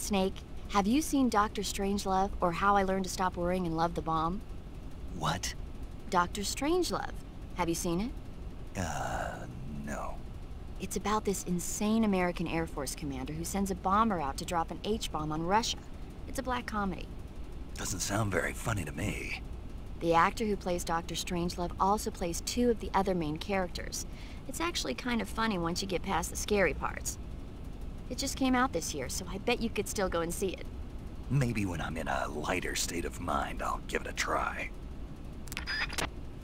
Snake, have you seen Doctor Strangelove or How I Learned to Stop Worrying and Love the Bomb? What? Doctor Strangelove. Have you seen it? Uh, no. It's about this insane American Air Force commander who sends a bomber out to drop an H-bomb on Russia. It's a black comedy. Doesn't sound very funny to me. The actor who plays Doctor Strangelove also plays two of the other main characters. It's actually kind of funny once you get past the scary parts. It just came out this year, so I bet you could still go and see it. Maybe when I'm in a lighter state of mind, I'll give it a try.